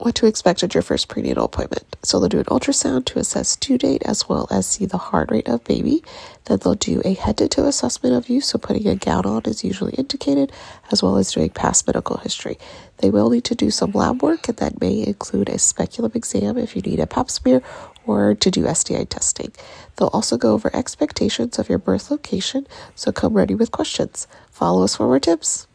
what to expect at your first prenatal appointment. So they'll do an ultrasound to assess due date as well as see the heart rate of baby. Then they'll do a head to toe assessment of you, so putting a gown on is usually indicated, as well as doing past medical history. They will need to do some lab work, and that may include a speculum exam if you need a pap smear or to do STI testing. They'll also go over expectations of your birth location, so come ready with questions. Follow us for more tips.